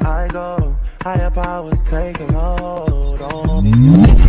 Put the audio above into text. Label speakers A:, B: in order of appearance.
A: I go, higher powers taking hold on me.